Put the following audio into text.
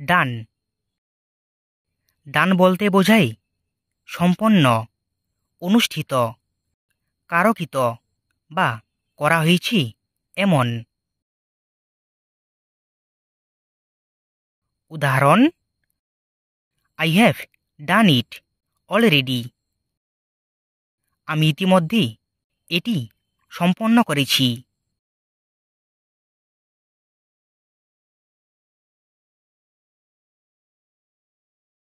ডান। ডান বলতে বোঝায় সম্পন্ন, অনুষ্ঠিত, কারকিত বা করা হয়েছে এমন। উদাহরণ I have done it already আমি ইতিমধ্যে এটি সম্পন্ন করেছি।